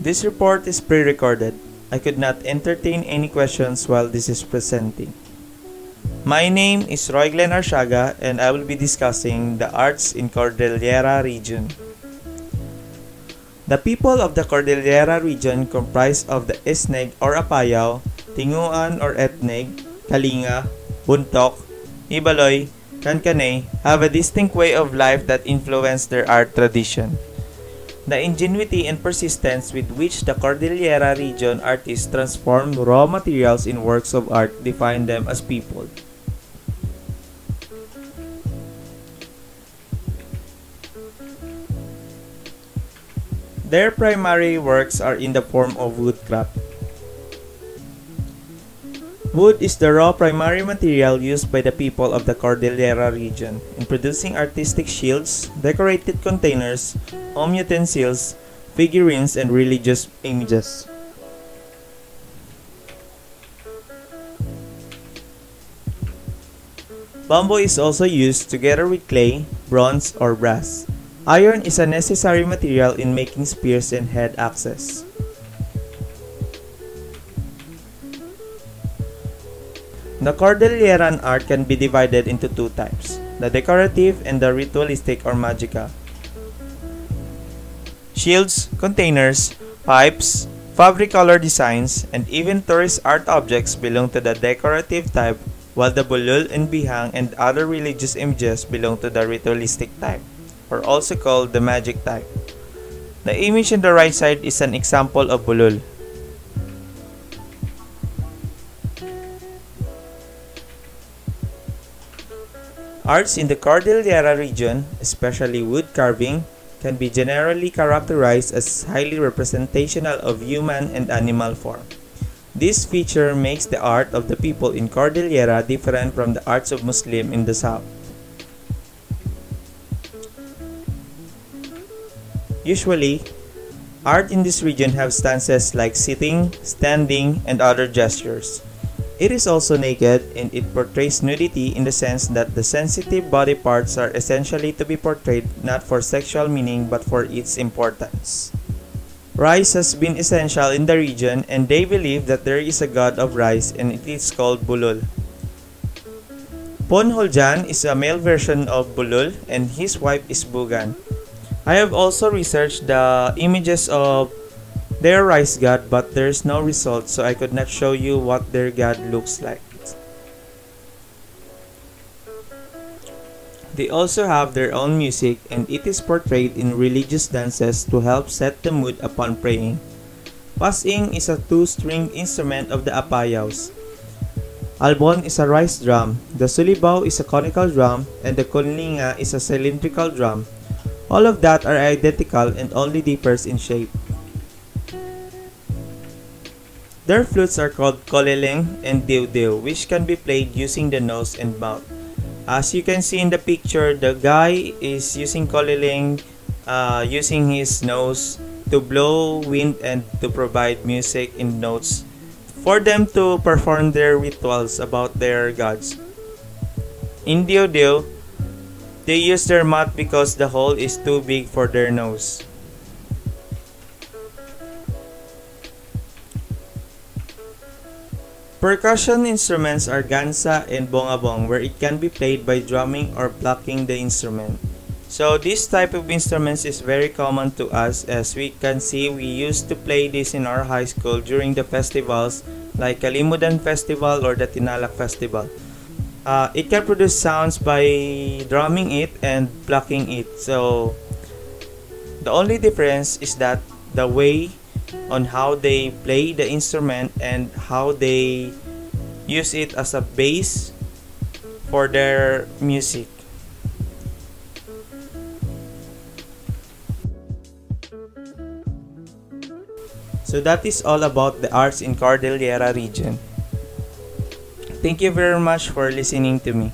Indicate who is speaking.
Speaker 1: This report is pre-recorded. I could not entertain any questions while this is presenting. My name is Roy Glenn Arciaga and I will be discussing the arts in Cordillera region. The people of the Cordillera region comprise of the Isneg or Apayao, Tinguan or Itneg, Kalinga, Bontoc, Ibaloy, Kankanay have a distinct way of life that influence their art tradition. The ingenuity and persistence with which the Cordillera region artists transform raw materials in works of art define them as people. Their primary works are in the form of woodcraft. Wood is the raw primary material used by the people of the Cordillera region in producing artistic shields, decorated containers, home utensils, figurines, and religious images. Bamboo is also used together with clay, bronze, or brass. Iron is a necessary material in making spears and head axes. The Cordilleran art can be divided into two types, the decorative and the ritualistic or magica. Shields, containers, pipes, fabric-color designs, and even tourist art objects belong to the decorative type while the bulul and bihang and other religious images belong to the ritualistic type, or also called the magic type. The image on the right side is an example of bulul. Arts in the Cordillera region, especially wood carving, can be generally characterized as highly representational of human and animal form. This feature makes the art of the people in Cordillera different from the arts of Muslim in the south. Usually, art in this region have stances like sitting, standing, and other gestures. It is also naked and it portrays nudity in the sense that the sensitive body parts are essentially to be portrayed not for sexual meaning but for its importance. Rice has been essential in the region and they believe that there is a god of rice and it is called Bulul. Ponholjan is a male version of Bulul and his wife is Bugan. I have also researched the images of their rice god but there's no result so I could not show you what their god looks like. They also have their own music and it is portrayed in religious dances to help set the mood upon praying. Pasing is a two-stringed instrument of the Apayaws. Albon is a rice drum, the Sulibao is a conical drum, and the Kunlinga is a cylindrical drum. All of that are identical and only differs in shape. Their flutes are called koleleng and dew which can be played using the nose and mouth. As you can see in the picture, the guy is using koleleng, uh, using his nose to blow wind and to provide music in notes for them to perform their rituals about their gods. In Deodeo, they use their mouth because the hole is too big for their nose. Percussion instruments are gansa and bongabong where it can be played by drumming or plucking the instrument. So this type of instruments is very common to us as we can see we used to play this in our high school during the festivals like Kalimudan Festival or the Tinalak Festival. Uh, it can produce sounds by drumming it and plucking it. So the only difference is that the way on how they play the instrument and how they use it as a base for their music. So that is all about the arts in Cordillera region. Thank you very much for listening to me.